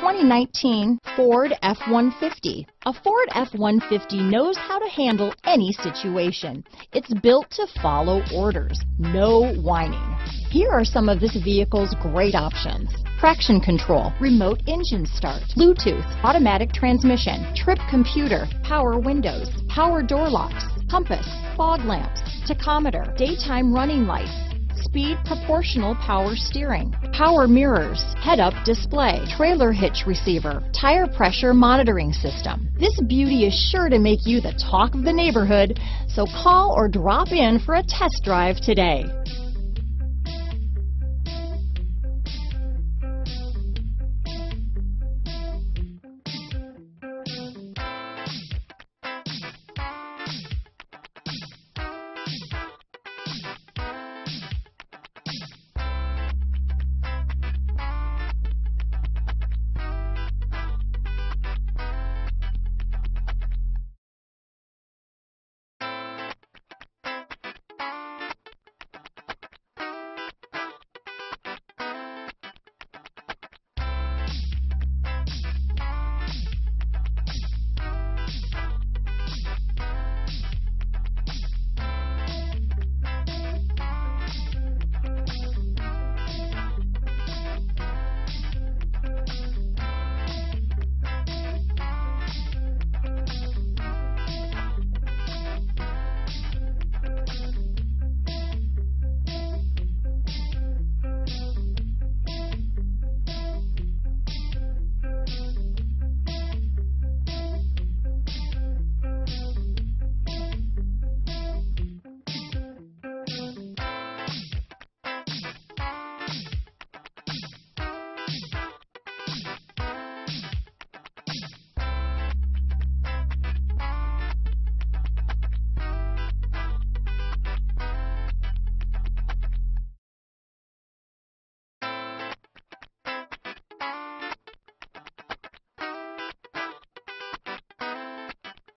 2019 Ford F-150. A Ford F-150 knows how to handle any situation. It's built to follow orders, no whining. Here are some of this vehicle's great options. Traction control, remote engine start, Bluetooth, automatic transmission, trip computer, power windows, power door locks, compass, fog lamps, tachometer, daytime running lights, speed proportional power steering, power mirrors, head-up display, trailer hitch receiver, tire pressure monitoring system. This beauty is sure to make you the talk of the neighborhood, so call or drop in for a test drive today.